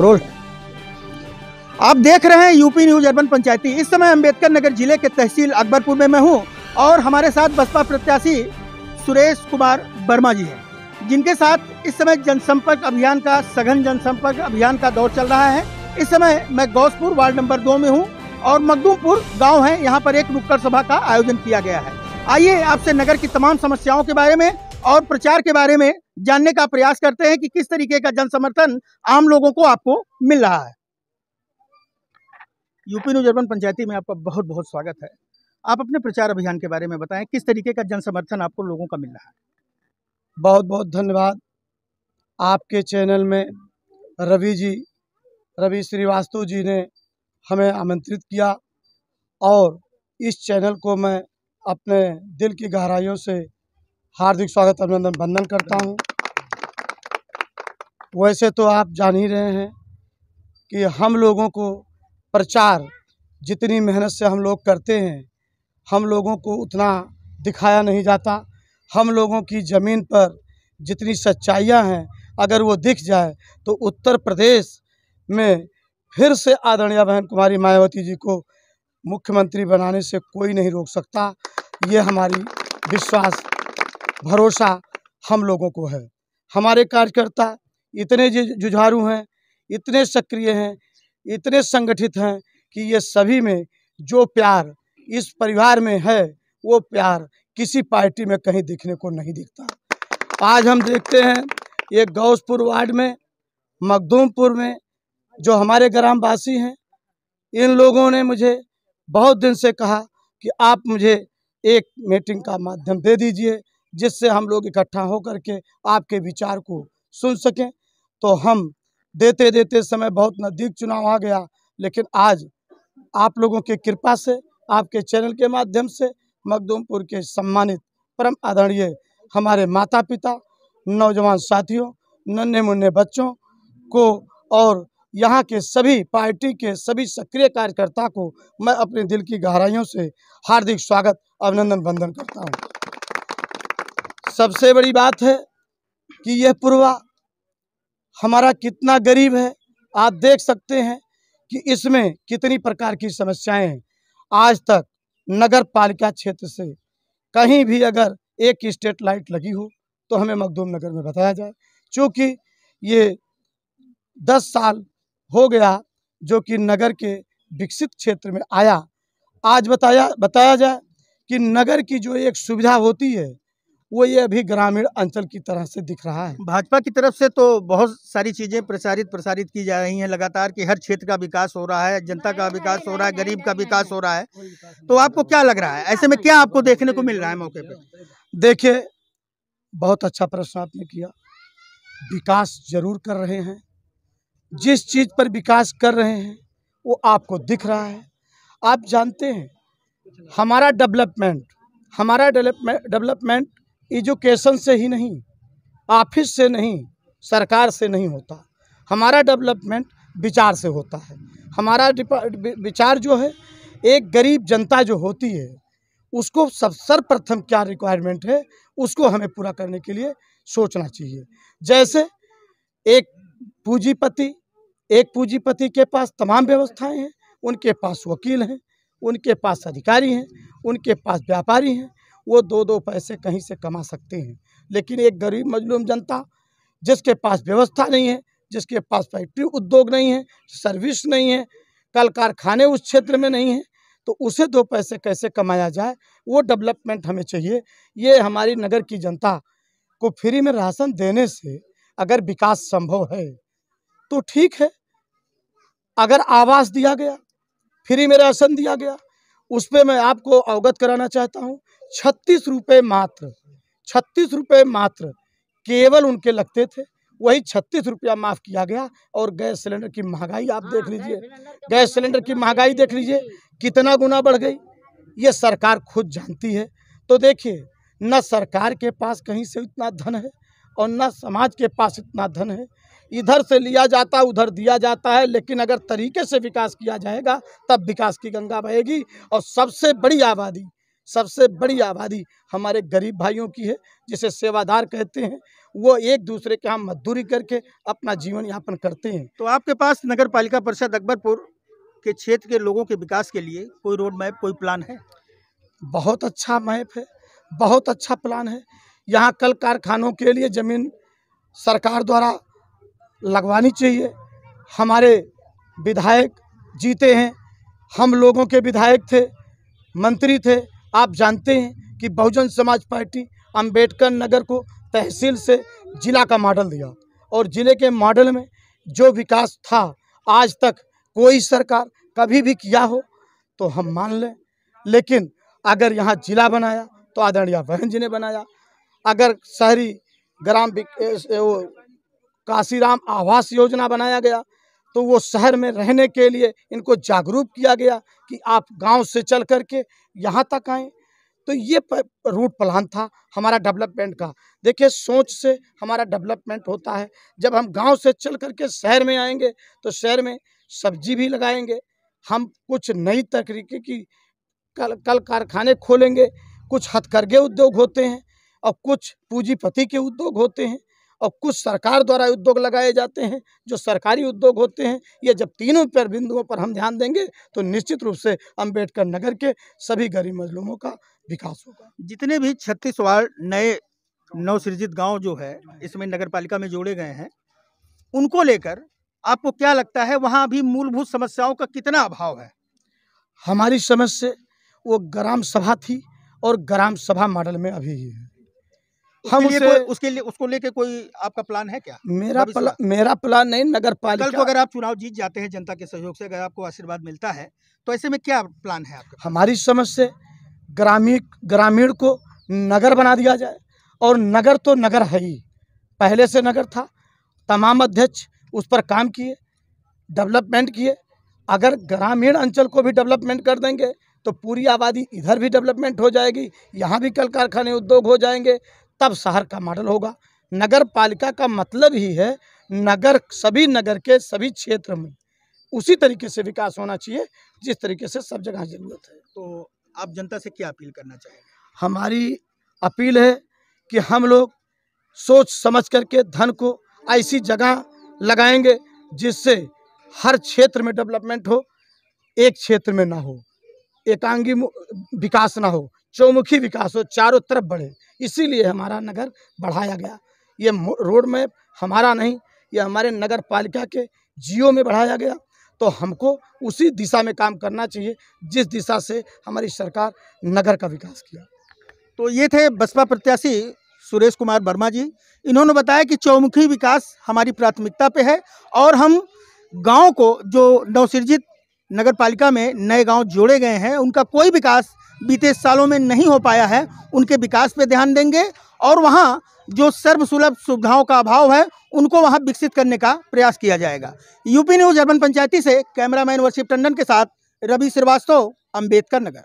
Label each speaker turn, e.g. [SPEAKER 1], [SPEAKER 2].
[SPEAKER 1] Role. आप देख रहे हैं यूपी न्यूज़ अर्बन पंचायती। इस समय अंबेडकर नगर ज़िले के तहसील अकबरपुर में मैं हूँ और हमारे साथ बसपा प्रत्याशी सुरेश कुमार वर्मा जी हैं, जिनके साथ इस समय जनसंपर्क अभियान का, सघन जनसंपर्क अभियान का दौर चल रहा है। इस समय मैं गौसपुर वार्ड नंबर दो में हूँ और मखदूमपुर गाँव है। यहाँ पर एक नुक्कड़ सभा का आयोजन किया गया है। आइए आपसे नगर की तमाम समस्याओं के बारे में और प्रचार के बारे में जानने का प्रयास करते हैं कि किस तरीके का जन समर्थन आम लोगों को आपको मिल रहा है। यूपी न्यूज़ अर्बन पंचायती में आपका बहुत बहुत स्वागत है। आप अपने प्रचार अभियान के बारे में बताएँ, किस तरीके का जन समर्थन आपको लोगों का मिल रहा है?
[SPEAKER 2] बहुत बहुत धन्यवाद। आपके चैनल में रवि जी, रवि श्रीवास्तव जी ने हमें आमंत्रित किया और इस चैनल को मैं अपने दिल की गहराइयों से हार्दिक स्वागत अभिनंदन, वंदन करता हूँ। वैसे तो आप जान ही रहे हैं कि हम लोगों को प्रचार, जितनी मेहनत से हम लोग करते हैं, हम लोगों को उतना दिखाया नहीं जाता। हम लोगों की ज़मीन पर जितनी सच्चाइयाँ हैं, अगर वो दिख जाए तो उत्तर प्रदेश में फिर से आदरणीय बहन कुमारी मायावती जी को मुख्यमंत्री बनाने से कोई नहीं रोक सकता। ये हमारी विश्वास भरोसा हम लोगों को है। हमारे कार्यकर्ता इतने जुझारू हैं, इतने सक्रिय हैं, इतने संगठित हैं कि ये सभी में जो प्यार इस परिवार में है, वो प्यार किसी पार्टी में कहीं दिखने को नहीं दिखता। आज हम देखते हैं ये गौसपुर वार्ड में, मखदूमपुर में जो हमारे ग्रामवासी हैं, इन लोगों ने मुझे बहुत दिन से कहा कि आप मुझे एक मीटिंग का माध्यम दे दीजिए जिससे हम लोग इकट्ठा होकर के आपके विचार को सुन सकें। तो हम देते देते समय बहुत नज़दीक चुनाव आ गया, लेकिन आज आप लोगों की कृपा से, आपके चैनल के माध्यम से मखदूमपुर के सम्मानित परम आदरणीय हमारे माता पिता नौजवान साथियों नन्हे मुन्ने बच्चों को और यहाँ के सभी पार्टी के सभी सक्रिय कार्यकर्ता को मैं अपने दिल की गहराइयों से हार्दिक स्वागत, अभिनंदन, वंदन करता हूँ। सबसे बड़ी बात है कि यह पूर्वा हमारा कितना गरीब है। आप देख सकते हैं कि इसमें कितनी प्रकार की समस्याएँ हैं। आज तक नगर पालिका क्षेत्र से कहीं भी अगर एक स्ट्रीट लाइट लगी हो तो हमें मखदूम नगर में बताया जाए। क्योंकि ये दस साल हो गया जो कि नगर के विकसित क्षेत्र में आया, आज बताया बताया जाए कि नगर की जो एक सुविधा होती है वो ये अभी ग्रामीण अंचल की तरह से दिख रहा है।
[SPEAKER 1] भाजपा की तरफ़ से तो बहुत सारी चीज़ें प्रसारित प्रसारित की जा रही हैं लगातार कि हर क्षेत्र का विकास हो रहा है जनता का विकास हो रहा है गरीब का विकास हो रहा है। तो आपको क्या लग रहा है? ऐसे में क्या आपको देखने को मिल रहा है मौके पर
[SPEAKER 2] देखिए बहुत अच्छा प्रश्न आपने किया। विकास ज़रूर कर रहे हैं। जिस चीज़ पर विकास कर रहे हैं वो आपको दिख रहा है। आप जानते हैं हमारा डेवलपमेंट हमारा डेवलपमेंट डेवलपमेंट एजुकेशन से ही नहीं, ऑफ़िस से नहीं, सरकार से नहीं होता। हमारा डेवलपमेंट विचार से होता है। हमारा विचार जो है, एक गरीब जनता जो होती है, उसको सब, सर्वप्रथम क्या रिक्वायरमेंट है, उसको हमें पूरा करने के लिए सोचना चाहिए। जैसे एक पूंजीपति एक पूंजीपति के पास तमाम व्यवस्थाएँ हैं, उनके पास वकील हैं, उनके पास अधिकारी हैं, उनके पास व्यापारी हैं वो दो दो पैसे कहीं से कमा सकते हैं। लेकिन एक गरीब मजलूम जनता, जिसके पास व्यवस्था नहीं है, जिसके पास फैक्ट्री उद्योग नहीं है, सर्विस नहीं है, कल कारखाने उस क्षेत्र में नहीं हैं तो उसे दो पैसे कैसे कमाया जाए? वो डेवलपमेंट हमें चाहिए। ये हमारी नगर की जनता को फ्री में राशन देने से अगर विकास संभव है तो ठीक है। अगर आवास दिया गया, फ्री में राशन दिया गया, उस पर मैं आपको अवगत कराना चाहता हूँ। छत्तीस रुपये मात्र छत्तीस रुपये मात्र केवल उनके लगते थे। वही छत्तीस रुपया माफ़ किया गया और गैस सिलेंडर की महँगाई आप देख लीजिए। गैस सिलेंडर की महँगाई देख लीजिए कितना गुना बढ़ गई। ये सरकार खुद जानती है। तो देखिए न सरकार के पास कहीं से इतना धन है और न समाज के पास इतना धन है। इधर से लिया जाता उधर दिया जाता है लेकिन अगर तरीके से विकास किया जाएगा तब विकास की गंगा बहेगी और सबसे बड़ी आबादी सबसे बड़ी आबादी हमारे गरीब भाइयों की है जिसे सेवादार कहते हैं। वो एक दूसरे के यहाँ मजदूरी करके अपना जीवन यापन करते हैं।
[SPEAKER 1] तो आपके पास नगर पालिका परिषद अकबरपुर के क्षेत्र के लोगों के विकास के लिए कोई रोड मैप कोई प्लान है?
[SPEAKER 2] बहुत अच्छा मैप है बहुत अच्छा प्लान है। यहाँ कल कारखानों के लिए ज़मीन सरकार द्वारा लगवानी चाहिए। हमारे विधायक जीते हैं हम लोगों के विधायक थे मंत्री थे आप जानते हैं कि बहुजन समाज पार्टी अंबेडकर नगर को तहसील से जिला का मॉडल दिया और ज़िले के मॉडल में जो विकास था, आज तक कोई सरकार कभी भी किया हो तो हम मान लें। लेकिन अगर यहाँ जिला बनाया तो आदरणीय बहन जी ने बनाया। अगर शहरी ग्राम काशीराम आवास योजना बनाया गया तो वो शहर में रहने के लिए इनको जागरूक किया गया कि आप गाँव से चल करके यहाँ तक आएँ। तो ये रूट प्लान था हमारा डेवलपमेंट का। देखिए, सोच से हमारा डेवलपमेंट होता है। जब हम गाँव से चल करके शहर में आएँगे तो शहर में सब्ज़ी भी लगाएँगे। हम कुछ नई तकनीकी की कल कल कारखाने खोलेंगे, कुछ हथकरघे उद्योग होते हैं और कुछ पूंजीपति के उद्योग होते हैं। और कुछ सरकार द्वारा उद्योग लगाए जाते हैं जो सरकारी उद्योग होते हैं ये जब तीनों पर बिंदुओं पर हम ध्यान देंगे तो निश्चित रूप से अंबेडकर नगर के सभी गरीब मजलूमों का विकास होगा।
[SPEAKER 1] जितने भी छत्तीस वार्ड नए नवसृजित गाँव जो है इसमें नगर पालिका में जोड़े गए हैं उनको लेकर आपको क्या लगता है वहाँ अभी मूलभूत समस्याओं का कितना अभाव है?
[SPEAKER 2] हमारी समझ से वो ग्राम सभा थी और ग्राम सभा मॉडल में अभी ही है। हम
[SPEAKER 1] उसके लिए उसके लिए उसको लेके कोई आपका प्लान है क्या?
[SPEAKER 2] मेरा प्ला, मेरा प्लान नहीं नगर
[SPEAKER 1] कल को
[SPEAKER 2] पालिका
[SPEAKER 1] अगर आप चुनाव जीत जाते हैं जनता के सहयोग से अगर आपको आशीर्वाद मिलता है तो ऐसे में क्या प्लान है आपका?
[SPEAKER 2] हमारी समझ से ग्रामीण ग्रामीण को नगर बना दिया जाए। और नगर तो नगर है ही। पहले से नगर था तमाम अध्यक्ष उस पर काम किए डेवलपमेंट किए। अगर ग्रामीण अंचल को भी डेवलपमेंट कर देंगे तो पूरी आबादी इधर भी डेवलपमेंट हो जाएगी यहाँ भी कल कारखाने उद्योग हो जाएँगे तब शहर का मॉडल होगा। नगर पालिका का मतलब ही है नगर सभी नगर के सभी क्षेत्र में। उसी तरीके से विकास होना चाहिए जिस तरीके से सब जगह ज़रूरत है।
[SPEAKER 1] तो आप जनता से क्या अपील करना चाहेंगे?
[SPEAKER 2] हमारी अपील है कि हम लोग सोच समझ करके धन को ऐसी जगह लगाएँगे जिससे हर क्षेत्र में डेवलपमेंट हो एक क्षेत्र में ना हो। एकांगी विकास ना हो, चौमुखी विकास हो, चारों तरफ़ बढ़े। इसीलिए हमारा नगर बढ़ाया गया। ये रोड मैप हमारा नहीं, ये हमारे नगर पालिका के जियो में बढ़ाया गया। तो हमको उसी दिशा में काम करना चाहिए, जिस दिशा से हमारी सरकार नगर का विकास किया।
[SPEAKER 1] तो ये थे बसपा प्रत्याशी सुरेश कुमार वर्मा जी। इन्होंने बताया कि चौमुखी विकास हमारी प्राथमिकता पे है और हम गाँव को, जो नवसृजित नगर पालिका में नए गाँव जोड़े गए हैं। उनका कोई विकास बीते सालों में नहीं हो पाया है। उनके विकास पर ध्यान देंगे और वहाँ जो सर्वसुलभ सुविधाओं का अभाव है, उनको वहाँ विकसित करने का प्रयास किया जाएगा। यूपी न्यूज़ अर्बन पंचायती से कैमरामैन वर्षिप टंडन के साथ रवि श्रीवास्तव अंबेडकर नगर।